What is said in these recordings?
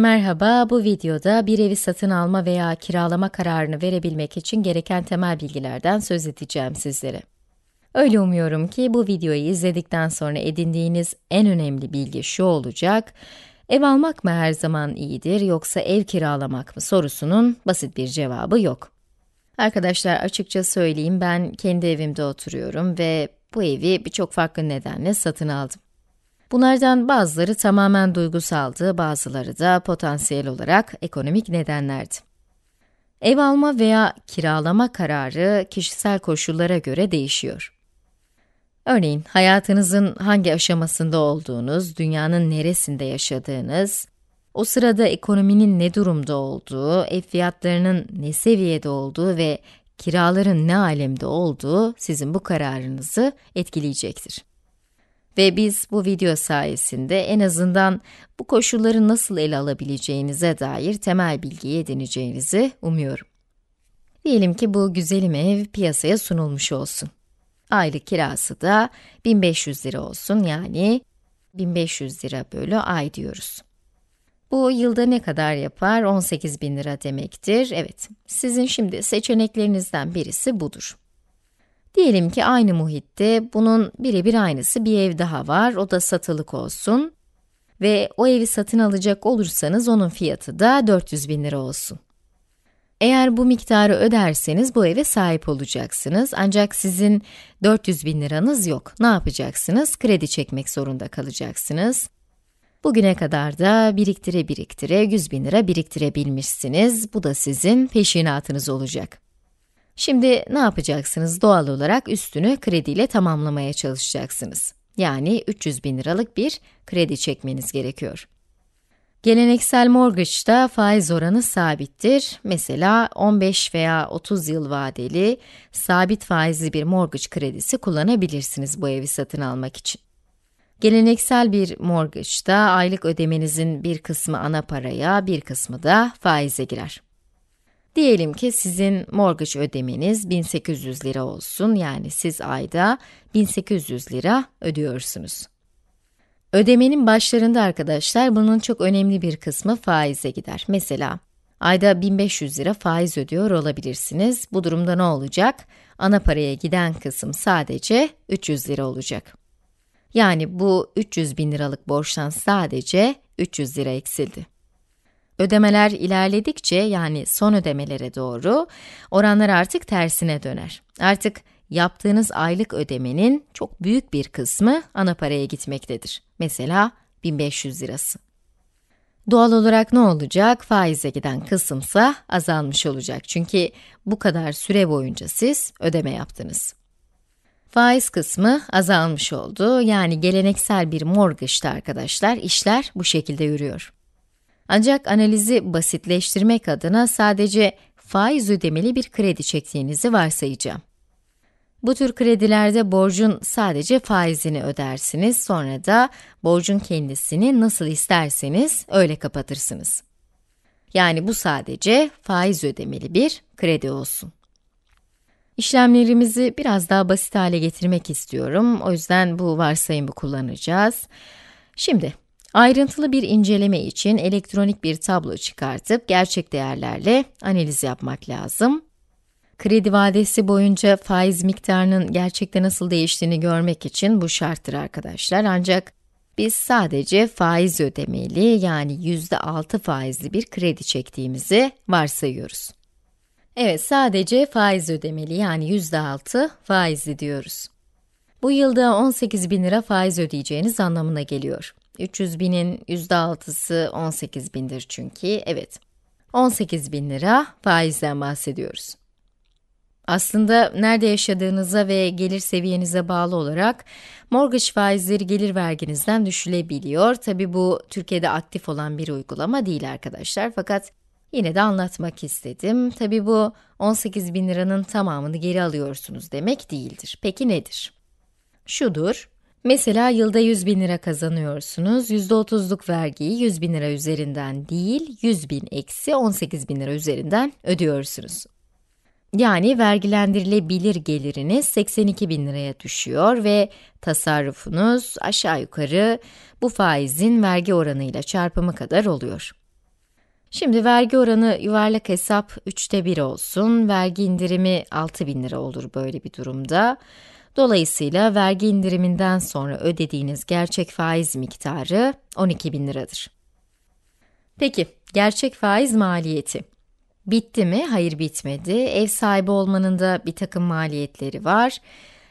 Merhaba, bu videoda bir evi satın alma veya kiralama kararını verebilmek için gereken temel bilgilerden söz edeceğim sizlere. Öyle umuyorum ki bu videoyu izledikten sonra edindiğiniz en önemli bilgi şu olacak, ev almak mı her zaman iyidir yoksa ev kiralamak mı sorusunun basit bir cevabı yok. Arkadaşlar açıkça söyleyeyim ben kendi evimde oturuyorum ve bu evi birçok farklı nedenle satın aldım. Bunlardan bazıları tamamen duygusaldı, bazıları da potansiyel olarak ekonomik nedenlerdi. Ev alma veya kiralama kararı kişisel koşullara göre değişiyor. Örneğin, hayatınızın hangi aşamasında olduğunuz, dünyanın neresinde yaşadığınız, o sırada ekonominin ne durumda olduğu, ev fiyatlarının ne seviyede olduğu ve kiraların ne alemde olduğu sizin bu kararınızı etkileyecektir. Ve biz bu video sayesinde en azından bu koşulları nasıl ele alabileceğinize dair temel bilgi edineceğinizi umuyorum. Diyelim ki bu güzelim ev piyasaya sunulmuş olsun. Aylık kirası da 1500 lira olsun yani 1500 lira bölü ay diyoruz. Bu yılda ne kadar yapar? 18 bin lira demektir. Evet, sizin şimdi seçeneklerinizden birisi budur. Diyelim ki aynı muhitte bunun birebir aynısı bir ev daha var, o da satılık olsun. Ve o evi satın alacak olursanız onun fiyatı da 400 bin lira olsun. Eğer bu miktarı öderseniz bu eve sahip olacaksınız ancak sizin 400 bin liranız yok. Ne yapacaksınız? Kredi çekmek zorunda kalacaksınız. Bugüne kadar da biriktire biriktire 100 bin lira biriktirebilmişsiniz. Bu da sizin peşinatınız olacak. Şimdi ne yapacaksınız? Doğal olarak üstünü krediyle tamamlamaya çalışacaksınız. Yani 300 bin liralık bir kredi çekmeniz gerekiyor. Geleneksel mortgage'da faiz oranı sabittir. Mesela 15 veya 30 yıl vadeli, sabit faizli bir mortgage kredisi kullanabilirsiniz bu evi satın almak için. Geleneksel bir mortgage'da aylık ödemenizin bir kısmı ana paraya, bir kısmı da faize girer. Diyelim ki sizin mortgage ödemeniz 1800 lira olsun, yani siz ayda 1800 lira ödüyorsunuz. Ödemenin başlarında arkadaşlar bunun çok önemli bir kısmı faize gider. Mesela ayda 1500 lira faiz ödüyor olabilirsiniz. Bu durumda ne olacak? Ana paraya giden kısım sadece 300 lira olacak. Yani bu 300 bin liralık borçtan sadece 300 lira eksildi. Ödemeler ilerledikçe yani son ödemelere doğru oranlar artık tersine döner. Artık yaptığınız aylık ödemenin çok büyük bir kısmı ana paraya gitmektedir. Mesela 1500 lirası. Doğal olarak ne olacak? Faize giden kısımsa azalmış olacak. Çünkü bu kadar süre boyunca siz ödeme yaptınız. Faiz kısmı azalmış oldu. Yani geleneksel bir mortgage'da arkadaşlar işler bu şekilde yürüyor. Ancak analizi basitleştirmek adına sadece faiz ödemeli bir kredi çektiğinizi varsayacağım. Bu tür kredilerde borcun sadece faizini ödersiniz, sonra da borcun kendisini nasıl isterseniz öyle kapatırsınız. Yani bu sadece faiz ödemeli bir kredi olsun. İşlemlerimizi biraz daha basit hale getirmek istiyorum. O yüzden bu varsayımı kullanacağız. Şimdi, Ayrıntılı bir inceleme için elektronik bir tablo çıkartıp gerçek değerlerle analiz yapmak lazım. Kredi vadesi boyunca faiz miktarının gerçekte nasıl değiştiğini görmek için bu şarttır arkadaşlar. Ancak biz sadece faiz ödemeli yani %6 faizli bir kredi çektiğimizi varsayıyoruz. Evet, sadece faiz ödemeli yani %6 faizli diyoruz. Bu yılda 18 bin lira faiz ödeyeceğiniz anlamına geliyor. 300 binin %6'sı 18 bindir çünkü, evet. 18 bin lira faizden bahsediyoruz. Aslında nerede yaşadığınıza ve gelir seviyenize bağlı olarak mortgage faizleri gelir verginizden düşülebiliyor. Tabi bu Türkiye'de aktif olan bir uygulama değil arkadaşlar fakat yine de anlatmak istedim. Tabi bu 18 bin liranın tamamını geri alıyorsunuz demek değildir. Peki nedir? Şudur, Mesela yılda 100 bin lira kazanıyorsunuz, %30'luk vergiyi 100 bin lira üzerinden değil, 100 bin eksi 18 bin lira üzerinden ödüyorsunuz. Yani vergilendirilebilir geliriniz 82 bin liraya düşüyor ve tasarrufunuz aşağı yukarı bu faizin vergi oranıyla çarpımı kadar oluyor. Şimdi vergi oranı yuvarlak hesap 3'te 1 olsun, vergi indirimi 6 bin lira olur böyle bir durumda. Dolayısıyla vergi indiriminden sonra ödediğiniz gerçek faiz miktarı 12 bin liradır. Peki, gerçek faiz maliyeti. Bitti mi? Hayır bitmedi. Ev sahibi olmanın da bir takım maliyetleri var.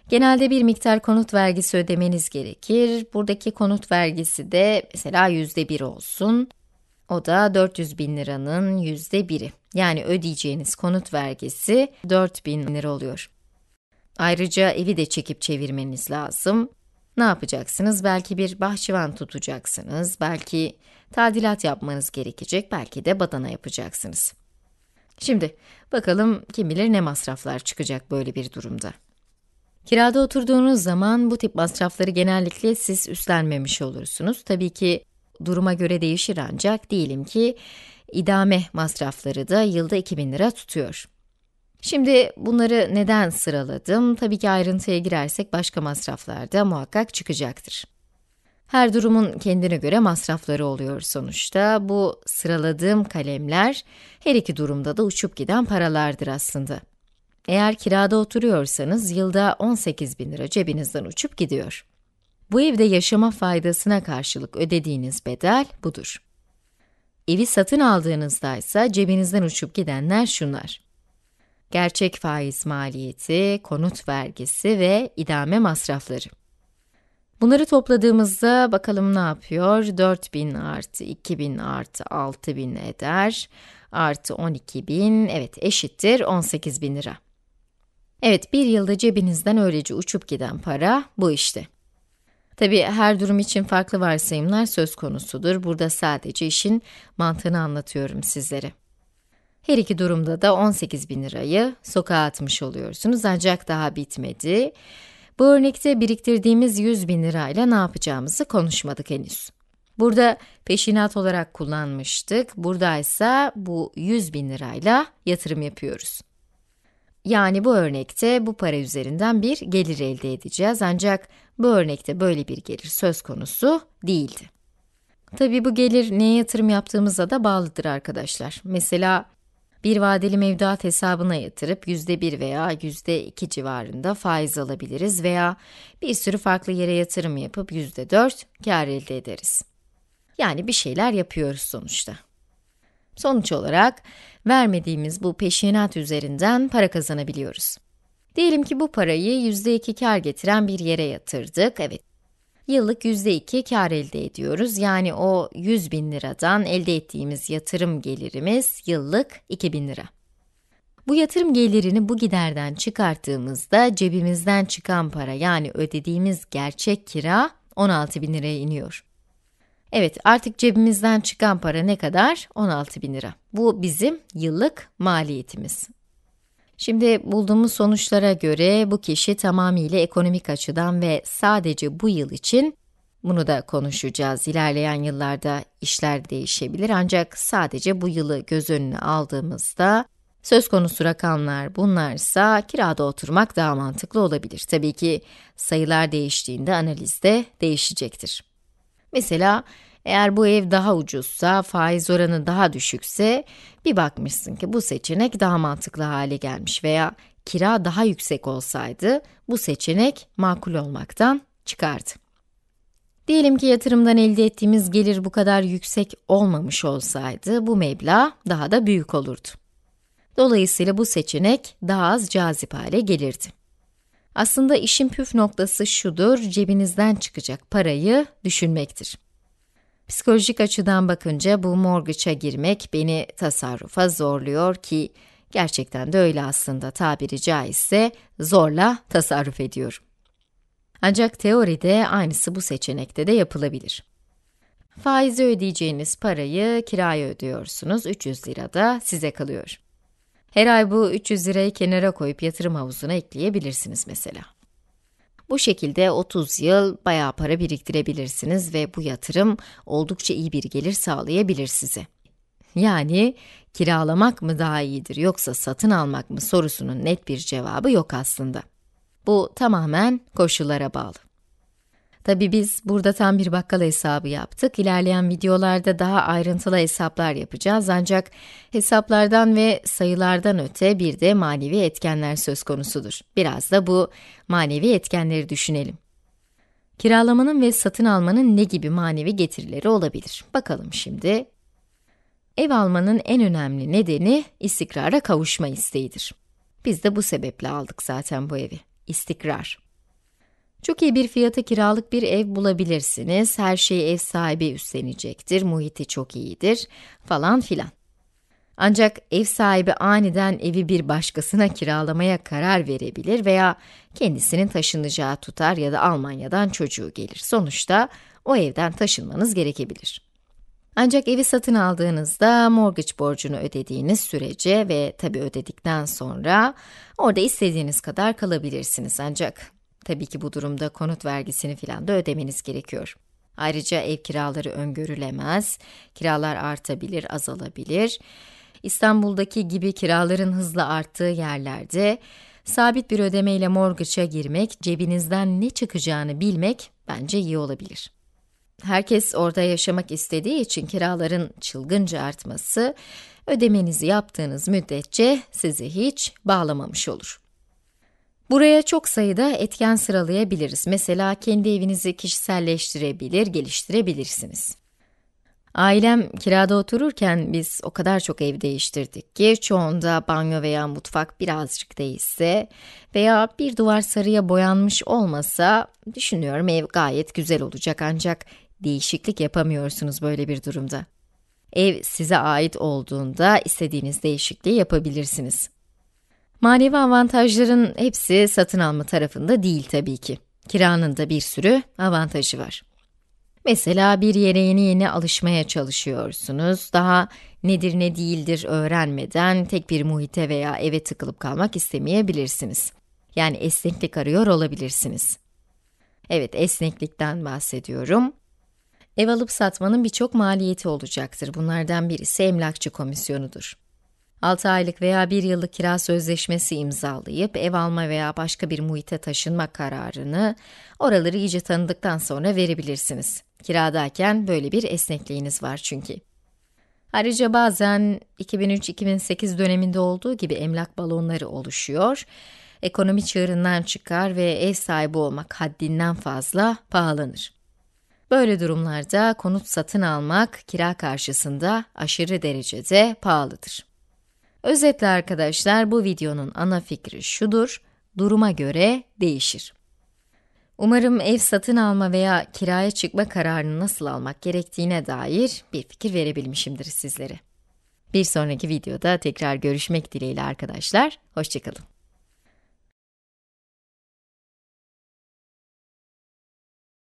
Genelde bir miktar konut vergisi ödemeniz gerekir. Buradaki konut vergisi de mesela yüzde bir olsun. O da 400 bin liranın yüzde biri. Yani ödeyeceğiniz konut vergisi 4 bin lira oluyor. Ayrıca evi de çekip çevirmeniz lazım. Ne yapacaksınız? Belki bir bahçıvan tutacaksınız, belki tadilat yapmanız gerekecek, belki de badana yapacaksınız. Şimdi bakalım kim bilir ne masraflar çıkacak böyle bir durumda. Kirada oturduğunuz zaman bu tip masrafları genellikle siz üstlenmemiş olursunuz. Tabii ki duruma göre değişir ancak diyelim ki idame masrafları da yılda 2000 lira tutuyor. Şimdi bunları neden sıraladım? Tabii ki ayrıntıya girersek başka masraflar da muhakkak çıkacaktır. Her durumun kendine göre masrafları oluyor sonuçta. Bu sıraladığım kalemler her iki durumda da uçup giden paralardır aslında. Eğer kirada oturuyorsanız yılda 18 bin lira cebinizden uçup gidiyor. Bu evde yaşama faydasına karşılık ödediğiniz bedel budur. Evi satın aldığınızda ise cebinizden uçup gidenler şunlar. Gerçek faiz maliyeti, konut vergisi ve idame masrafları. Bunları topladığımızda bakalım ne yapıyor? 4000 artı 2000 artı 6000 eder. Artı 12000, evet eşittir 18000 lira. Evet, bir yılda cebinizden öylece uçup giden para bu işte. Tabi her durum için farklı varsayımlar söz konusudur. Burada sadece işin mantığını anlatıyorum sizlere. Her iki durumda da 18 bin lirayı sokağa atmış oluyorsunuz ancak daha bitmedi. Bu örnekte biriktirdiğimiz 100 bin lirayla ne yapacağımızı konuşmadık henüz. Burada peşinat olarak kullanmıştık, burada ise bu 100 bin lirayla yatırım yapıyoruz. Yani bu örnekte bu para üzerinden bir gelir elde edeceğiz ancak bu örnekte böyle bir gelir söz konusu değildi. Tabii bu gelir neye yatırım yaptığımıza da bağlıdır arkadaşlar. Mesela bir vadeli mevduat hesabına yatırıp %1 veya %2 civarında faiz alabiliriz veya bir sürü farklı yere yatırım yapıp %4 kar elde ederiz. Yani bir şeyler yapıyoruz sonuçta. Sonuç olarak vermediğimiz bu peşinat üzerinden para kazanabiliyoruz. Diyelim ki bu parayı %2 kar getiren bir yere yatırdık. Evet, yıllık %2 kar elde ediyoruz. Yani o 100 bin liradan elde ettiğimiz yatırım gelirimiz yıllık 2000 lira. Bu yatırım gelirini bu giderden çıkarttığımızda cebimizden çıkan para yani ödediğimiz gerçek kira 16 bin liraya iniyor. Evet, artık cebimizden çıkan para ne kadar? 16 bin lira. Bu bizim yıllık maliyetimiz. Şimdi bulduğumuz sonuçlara göre bu kişi tamamıyla ekonomik açıdan ve sadece bu yıl için bunu da konuşacağız. İlerleyen yıllarda işler değişebilir ancak sadece bu yılı göz önüne aldığımızda söz konusu rakamlar bunlarsa kirada oturmak daha mantıklı olabilir. Tabii ki sayılar değiştiğinde analizde değişecektir. Mesela eğer bu ev daha ucuzsa, faiz oranı daha düşükse, bir bakmışsın ki bu seçenek daha mantıklı hale gelmiş veya kira daha yüksek olsaydı, bu seçenek makul olmaktan çıkardı. Diyelim ki yatırımdan elde ettiğimiz gelir bu kadar yüksek olmamış olsaydı, bu meblağ daha da büyük olurdu. Dolayısıyla bu seçenek daha az cazip hale gelirdi. Aslında işin püf noktası şudur, cebinizden çıkacak parayı düşünmektir. Psikolojik açıdan bakınca bu mortgage'a girmek beni tasarrufa zorluyor ki gerçekten de öyle aslında tabiri caizse zorla tasarruf ediyorum. Ancak teoride aynısı bu seçenekte de yapılabilir. Faizi ödeyeceğiniz parayı kiraya ödüyorsunuz, 300 lira da size kalıyor. Her ay bu 300 lirayı kenara koyup yatırım havuzuna ekleyebilirsiniz mesela. Bu şekilde 30 yıl bayağı para biriktirebilirsiniz ve bu yatırım oldukça iyi bir gelir sağlayabilir size. Yani kiralamak mı daha iyidir yoksa satın almak mı sorusunun net bir cevabı yok aslında. Bu tamamen koşullara bağlı. Tabi biz burada tam bir bakkal hesabı yaptık. İlerleyen videolarda daha ayrıntılı hesaplar yapacağız. Ancak hesaplardan ve sayılardan öte bir de manevi etkenler söz konusudur. Biraz da bu manevi etkenleri düşünelim. Kiralamanın ve satın almanın ne gibi manevi getirileri olabilir? Bakalım şimdi. Ev almanın en önemli nedeni istikrara kavuşma isteğidir. Biz de bu sebeple aldık zaten bu evi. İstikrar. Çok iyi bir fiyata kiralık bir ev bulabilirsiniz. Her şeyi ev sahibi üstlenecektir, muhiti çok iyidir falan filan. Ancak ev sahibi aniden evi bir başkasına kiralamaya karar verebilir veya kendisinin taşınacağı tutar ya da Almanya'dan çocuğu gelir. Sonuçta o evden taşınmanız gerekebilir. Ancak evi satın aldığınızda mortgage borcunu ödediğiniz sürece ve tabi ödedikten sonra orada istediğiniz kadar kalabilirsiniz. Ancak tabii ki bu durumda konut vergisini filan da ödemeniz gerekiyor. Ayrıca ev kiraları öngörülemez, kiralar artabilir, azalabilir. İstanbul'daki gibi kiraların hızla arttığı yerlerde sabit bir ödemeyle mortgage'a girmek, cebinizden ne çıkacağını bilmek bence iyi olabilir. Herkes orada yaşamak istediği için kiraların çılgınca artması, ödemenizi yaptığınız müddetçe sizi hiç bağlamamış olur. Buraya çok sayıda etken sıralayabiliriz. Mesela kendi evinizi kişiselleştirebilir, geliştirebilirsiniz. Ailem kirada otururken biz o kadar çok ev değiştirdik ki çoğunda banyo veya mutfak birazcık değişse veya bir duvar sarıya boyanmış olmasa düşünüyorum ev gayet güzel olacak ancak değişiklik yapamıyorsunuz böyle bir durumda. Ev size ait olduğunda istediğiniz değişikliği yapabilirsiniz. Manevi avantajların hepsi satın alma tarafında değil tabii ki. Kiranın da bir sürü avantajı var. Mesela bir yere yeni yeni alışmaya çalışıyorsunuz. Daha nedir ne değildir öğrenmeden tek bir muhite veya eve tıkılıp kalmak istemeyebilirsiniz. Yani esneklik arıyor olabilirsiniz. Evet, esneklikten bahsediyorum. Ev alıp satmanın birçok maliyeti olacaktır. Bunlardan birisi emlakçı komisyonudur. 6 aylık veya 1 yıllık kira sözleşmesi imzalayıp ev alma veya başka bir muhite taşınma kararını oraları iyice tanıdıktan sonra verebilirsiniz. Kiradayken böyle bir esnekliğiniz var çünkü. Ayrıca bazen 2003-2008 döneminde olduğu gibi emlak balonları oluşuyor. Ekonomi çığırından çıkar ve ev sahibi olmak haddinden fazla pahalanır. Böyle durumlarda konut satın almak kira karşısında aşırı derecede pahalıdır. Özetle arkadaşlar bu videonun ana fikri şudur, duruma göre değişir. Umarım ev satın alma veya kiraya çıkma kararını nasıl almak gerektiğine dair bir fikir verebilmişimdir sizlere. Bir sonraki videoda tekrar görüşmek dileğiyle arkadaşlar, hoşçakalın.